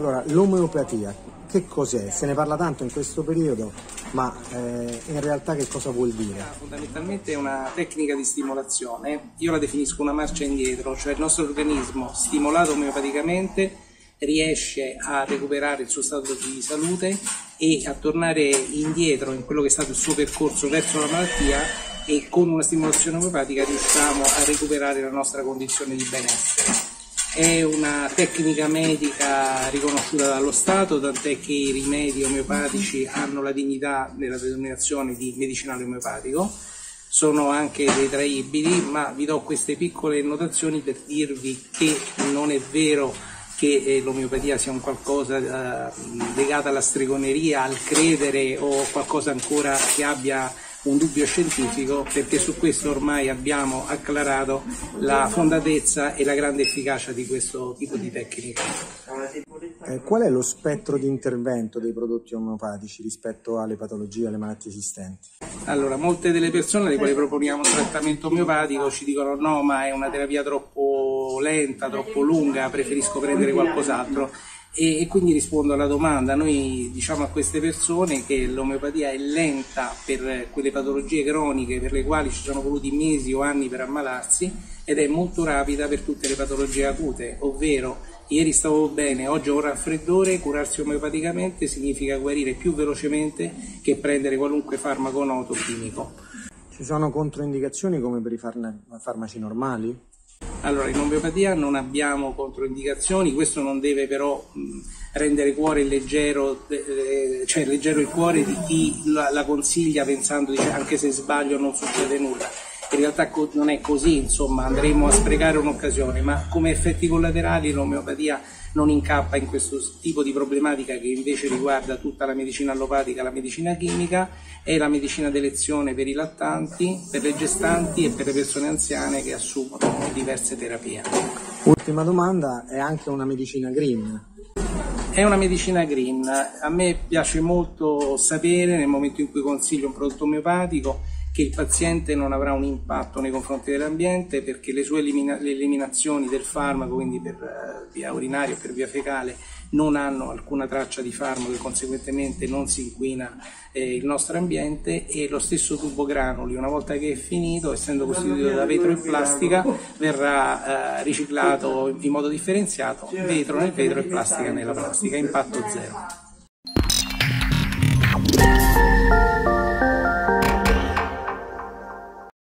Allora, l'omeopatia, che cos'è? Se ne parla tanto in questo periodo, ma eh, in realtà che cosa vuol dire? Fondamentalmente è una tecnica di stimolazione, io la definisco una marcia indietro, cioè il nostro organismo stimolato omeopaticamente riesce a recuperare il suo stato di salute e a tornare indietro in quello che è stato il suo percorso verso la malattia e con una stimolazione omeopatica riusciamo a recuperare la nostra condizione di benessere. È una tecnica medica riconosciuta dallo Stato, tant'è che i rimedi omeopatici hanno la dignità della denominazione di medicinale omeopatico, sono anche detraibili, ma vi do queste piccole notazioni per dirvi che non è vero che eh, l'omeopatia sia un qualcosa eh, legato alla stregoneria, al credere o qualcosa ancora che abbia un dubbio scientifico perché su questo ormai abbiamo acclarato la fondatezza e la grande efficacia di questo tipo di tecnica. Eh, qual è lo spettro di intervento dei prodotti omeopatici rispetto alle patologie e alle malattie esistenti? Allora, molte delle persone alle quali proponiamo un trattamento omeopatico ci dicono no, ma è una terapia troppo lenta, troppo lunga, preferisco prendere qualcos'altro e, e, quindi rispondo alla domanda, noi diciamo a queste persone che l'omeopatia è lenta per quelle patologie croniche per le quali ci sono voluti mesi o anni per ammalarsi ed è molto rapida per tutte le patologie acute, ovvero ieri stavo bene, oggi ho un raffreddore, curarsi omeopaticamente significa guarire più velocemente che prendere qualunque farmaco noto chimico. Ci sono controindicazioni come per i farmaci normali? Allora, in omeopatia non abbiamo controindicazioni, questo non deve però rendere cuore leggero, eh, cioè leggero il cuore di chi la, la consiglia pensando dice, anche se sbaglio non succede nulla. In realtà non è così, insomma, andremo a sprecare un'occasione, ma come effetti collaterali l'omeopatia non incappa in questo tipo di problematica che invece riguarda tutta la medicina allopatica, la medicina chimica e la medicina d'elezione per i lattanti, per le gestanti e per le persone anziane che assumono diverse terapie. Ultima domanda, è anche una medicina green? È una medicina green, a me piace molto sapere nel momento in cui consiglio un prodotto omeopatico che il paziente non avrà un impatto nei confronti dell'ambiente perché le sue elimina- le eliminazioni del farmaco, quindi per uh, via urinaria o per via fecale, non hanno alcuna traccia di farmaco e conseguentemente non si inquina eh, il nostro ambiente e lo stesso tubo granuli una volta che è finito, essendo costituito da vetro e plastica, verrà eh, riciclato in modo differenziato, vetro nel vetro e plastica nella plastica, impatto zero.